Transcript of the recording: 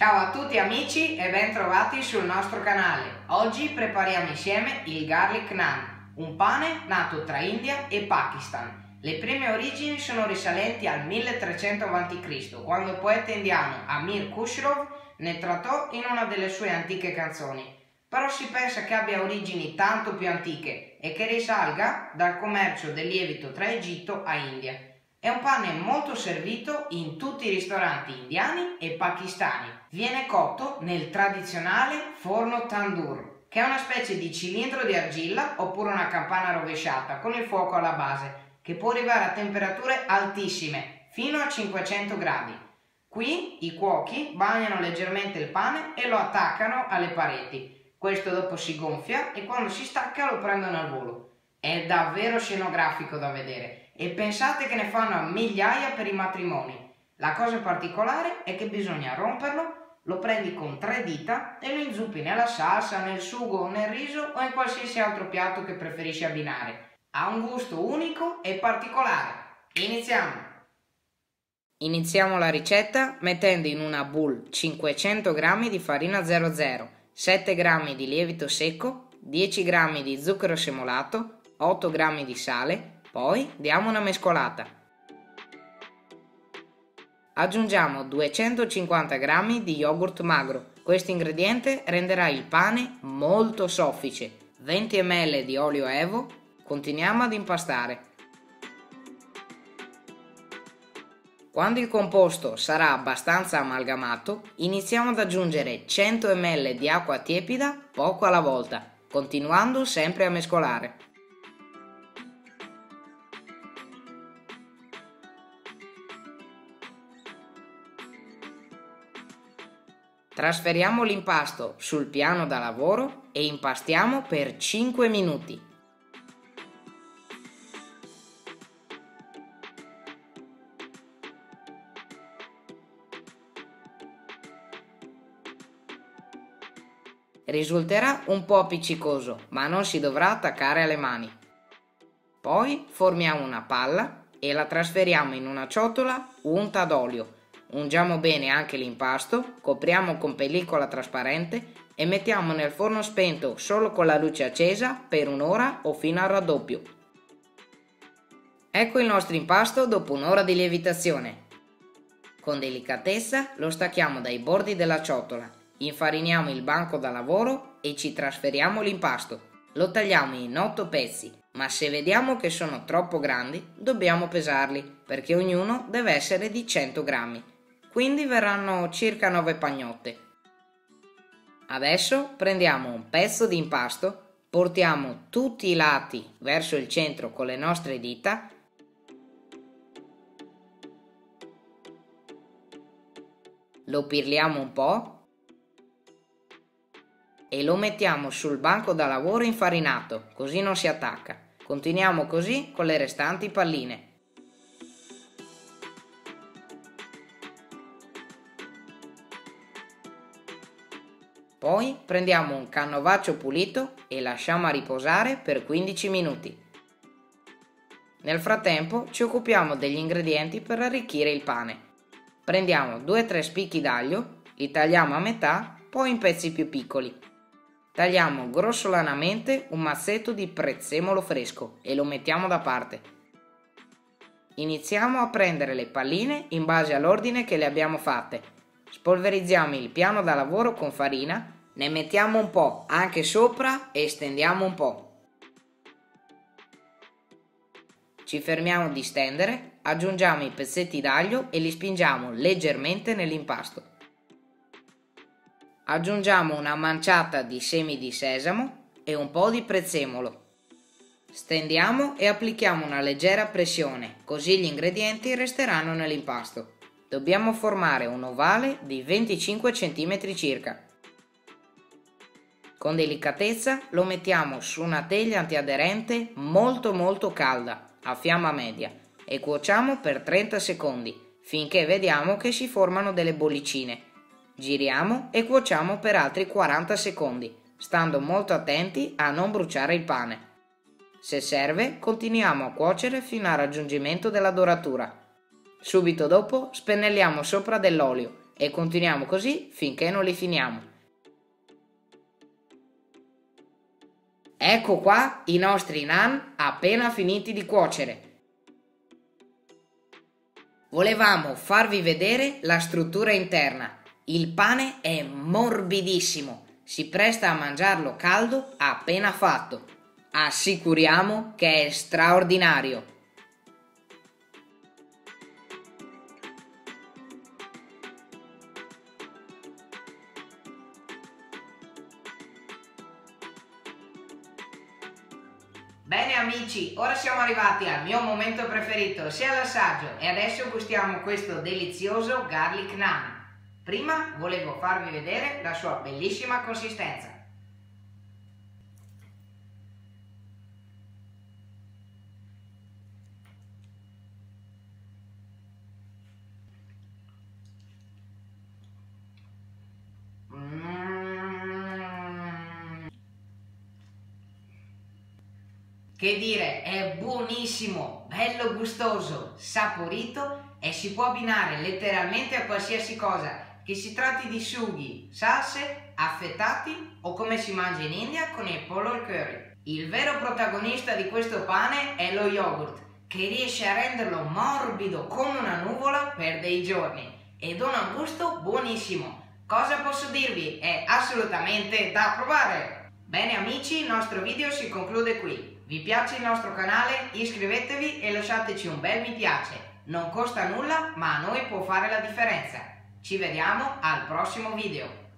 Ciao a tutti amici e ben trovati sul nostro canale. Oggi prepariamo insieme il garlic naan, un pane nato tra India e Pakistan. Le prime origini sono risalenti al 1300 a.C., quando il poeta indiano Amir Khushrov ne trattò in una delle sue antiche canzoni. Però si pensa che abbia origini tanto più antiche e che risalga dal commercio del lievito tra Egitto a India. È un pane molto servito in tutti i ristoranti indiani e pakistani. Viene cotto nel tradizionale forno tandoor, che è una specie di cilindro di argilla oppure una campana rovesciata con il fuoco alla base, che può arrivare a temperature altissime, fino a 500 gradi. Qui i cuochi bagnano leggermente il pane e lo attaccano alle pareti. Questo dopo si gonfia e quando si stacca lo prendono al volo. È davvero scenografico da vedere e pensate che ne fanno migliaia per i matrimoni. La cosa particolare è che bisogna romperlo, lo prendi con tre dita e lo inzuppi nella salsa, nel sugo, nel riso o in qualsiasi altro piatto che preferisci abbinare. Ha un gusto unico e particolare. Iniziamo! Iniziamo la ricetta mettendo in una bowl 500 g di farina 00, 7 g di lievito secco, 10 g di zucchero semolato, 8 g di sale, poi diamo una mescolata. Aggiungiamo 250 g di yogurt magro. Questo ingrediente renderà il pane molto soffice. 20 ml di olio evo. Continuiamo ad impastare. Quando il composto sarà abbastanza amalgamato, iniziamo ad aggiungere 100 ml di acqua tiepida poco alla volta, continuando sempre a mescolare. Trasferiamo l'impasto sul piano da lavoro e impastiamo per 5 minuti. Risulterà un po' appiccicoso, ma non si dovrà attaccare alle mani. Poi formiamo una palla e la trasferiamo in una ciotola unta d'olio Ungiamo bene anche l'impasto, copriamo con pellicola trasparente e mettiamo nel forno spento solo con la luce accesa per un'ora o fino al raddoppio. Ecco il nostro impasto dopo un'ora di lievitazione. Con delicatezza lo stacchiamo dai bordi della ciotola, infariniamo il banco da lavoro e ci trasferiamo l'impasto. Lo tagliamo in 8 pezzi, ma se vediamo che sono troppo grandi dobbiamo pesarli perché ognuno deve essere di 100 grammi quindi verranno circa 9 pagnotte. Adesso prendiamo un pezzo di impasto, portiamo tutti i lati verso il centro con le nostre dita lo pirliamo un po' e lo mettiamo sul banco da lavoro infarinato, così non si attacca. Continuiamo così con le restanti palline. Poi prendiamo un canovaccio pulito e lasciamo a riposare per 15 minuti. Nel frattempo ci occupiamo degli ingredienti per arricchire il pane. Prendiamo 2-3 spicchi d'aglio, li tagliamo a metà, poi in pezzi più piccoli. Tagliamo grossolanamente un mazzetto di prezzemolo fresco e lo mettiamo da parte. Iniziamo a prendere le palline in base all'ordine che le abbiamo fatte Spolverizziamo il piano da lavoro con farina, ne mettiamo un po' anche sopra e stendiamo un po'. Ci fermiamo di stendere, aggiungiamo i pezzetti d'aglio e li spingiamo leggermente nell'impasto. Aggiungiamo una manciata di semi di sesamo e un po' di prezzemolo. Stendiamo e applichiamo una leggera pressione, così gli ingredienti resteranno nell'impasto. Dobbiamo formare un ovale di 25 cm circa. Con delicatezza lo mettiamo su una teglia antiaderente molto molto calda, a fiamma media, e cuociamo per 30 secondi, finché vediamo che si formano delle bollicine. Giriamo e cuociamo per altri 40 secondi, stando molto attenti a non bruciare il pane. Se serve, continuiamo a cuocere fino al raggiungimento della doratura Subito dopo spennelliamo sopra dell'olio e continuiamo così finché non li finiamo. Ecco qua i nostri nan appena finiti di cuocere. Volevamo farvi vedere la struttura interna. Il pane è morbidissimo, si presta a mangiarlo caldo appena fatto. Assicuriamo che è straordinario. Bene amici, ora siamo arrivati al mio momento preferito, sia l'assaggio, e adesso gustiamo questo delizioso garlic naan. Prima volevo farvi vedere la sua bellissima consistenza. Che dire, è buonissimo, bello gustoso, saporito e si può abbinare letteralmente a qualsiasi cosa, che si tratti di sughi, salse, affettati o come si mangia in India con il pollo curry. Il vero protagonista di questo pane è lo yogurt, che riesce a renderlo morbido come una nuvola per dei giorni e dona un gusto buonissimo. Cosa posso dirvi? È assolutamente da provare! Bene amici, il nostro video si conclude qui. Vi piace il nostro canale? Iscrivetevi e lasciateci un bel mi piace. Non costa nulla, ma a noi può fare la differenza. Ci vediamo al prossimo video.